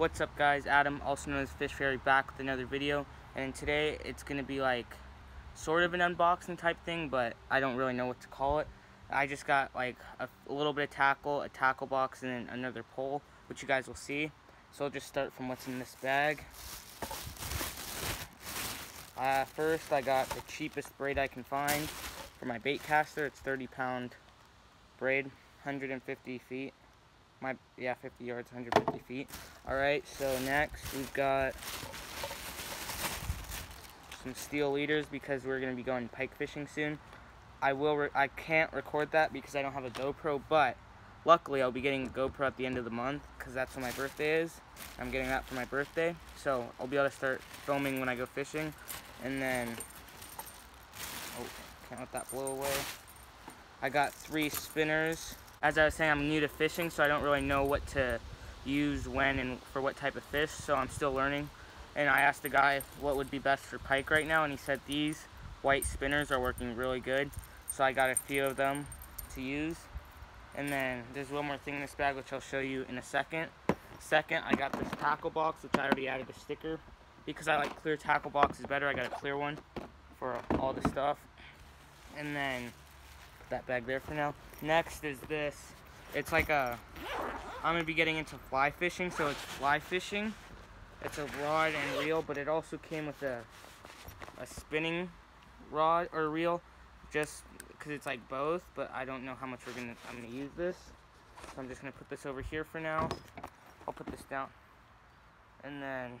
What's up guys, Adam, also known as Fish Fairy, back with another video. And today it's going to be like sort of an unboxing type thing, but I don't really know what to call it. I just got like a, a little bit of tackle, a tackle box, and then another pole, which you guys will see. So I'll just start from what's in this bag. Uh, first I got the cheapest braid I can find for my bait caster. It's 30 pound braid, 150 feet. My yeah, 50 yards, 150 feet. All right, so next we've got some steel leaders because we're gonna be going pike fishing soon. I will. I can't record that because I don't have a GoPro, but luckily I'll be getting a GoPro at the end of the month because that's when my birthday is. I'm getting that for my birthday, so I'll be able to start filming when I go fishing, and then oh, can't let that blow away. I got three spinners. As I was saying, I'm new to fishing, so I don't really know what to use when and for what type of fish, so I'm still learning. And I asked the guy what would be best for pike right now, and he said these white spinners are working really good. So I got a few of them to use. And then there's one more thing in this bag, which I'll show you in a second. Second, I got this tackle box, which I already added a sticker. Because I like clear tackle boxes better, I got a clear one for all the stuff. And then that bag there for now. Next is this. It's like a, I'm to be getting into fly fishing, so it's fly fishing. It's a rod and reel, but it also came with a, a spinning rod or reel, just because it's like both, but I don't know how much we're gonna, I'm to use this. So I'm just to put this over here for now. I'll put this down. And then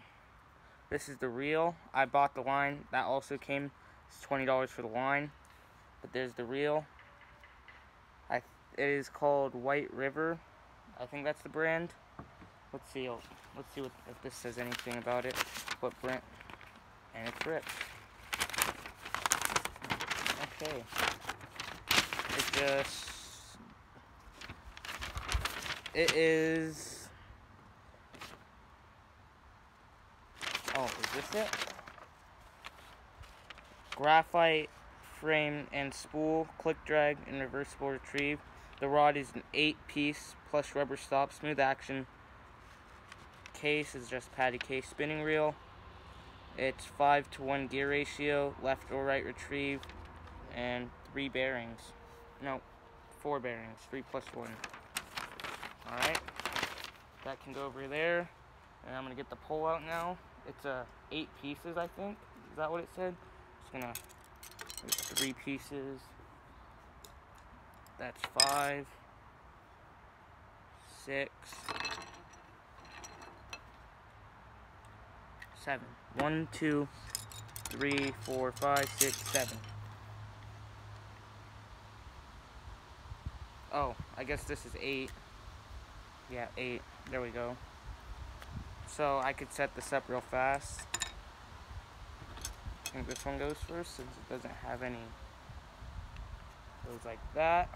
this is the reel. I bought the line. That also came. It's $20 for the line. But there's the reel. I it is called White River. I think that's the brand. Let's see. Let's see what, if this says anything about it. What brand? And it's ripped. Okay. It just. It is. Oh, is this it? Graphite frame and spool, click drag, and reversible retrieve. The rod is an 8 piece plus rubber stop, smooth action. Case is just patty case spinning reel. It's 5 to 1 gear ratio, left or right retrieve, and 3 bearings. No, 4 bearings, 3 plus 1. Alright, that can go over there. And I'm going to get the pole out now. It's uh, 8 pieces, I think. Is that what it said? Just going to there's three pieces. That's five, six, seven. One, two, three, four, five, six, seven. Oh, I guess this is eight. Yeah, eight. There we go. So I could set this up real fast. I think this one goes first since it doesn't have any. Goes like that.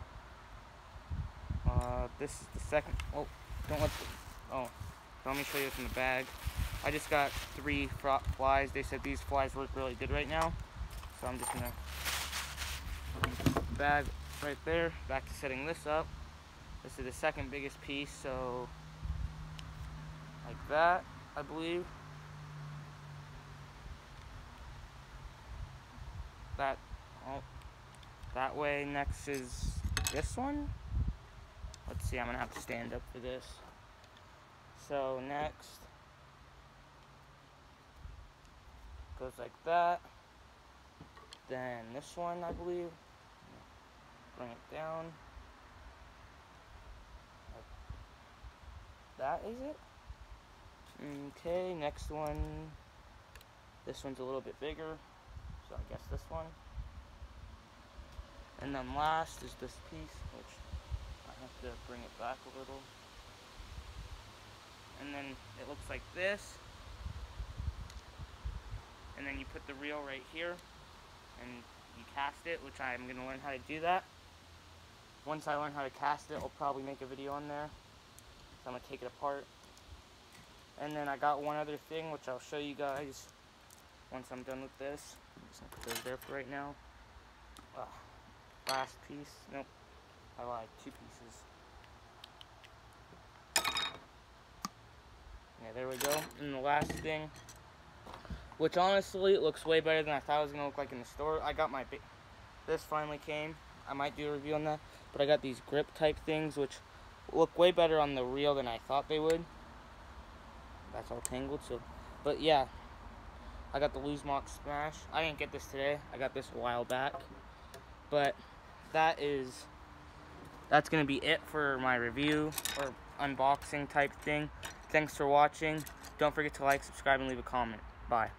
Uh, this is the second. Oh, don't let. The, oh, let me show you what's in the bag. I just got three flies. They said these flies work really good right now. So I'm just gonna bag right there. Back to setting this up. This is the second biggest piece, so like that, I believe. That oh, that way. Next is this one. Let's see, I'm gonna have to stand up for this. So next goes like that. Then this one, I believe. Bring it down. that is it. Okay, next one. This one's a little bit bigger. So I guess this one. And then last is this piece, which I have to bring it back a little. And then it looks like this. And then you put the reel right here and you cast it, which I'm going to learn how to do that. Once I learn how to cast it, I'll probably make a video on there. So I'm going to take it apart. And then I got one other thing, which I'll show you guys once I'm done with this. Just put those there for right now. Uh, last piece. Nope. I lied. Two pieces. Yeah, there we go. And the last thing, which honestly looks way better than I thought it was gonna look like in the store. I got my, this finally came. I might do a review on that, but I got these grip type things, which look way better on the reel than I thought they would. That's all tangled, so, but yeah, I got the Lew's Mach Smash. I didn't get this today. I got this a while back, but that is, that's gonna be it for my review or unboxing type thing. Thanks for watching. Don't forget to like, subscribe, and leave a comment. Bye.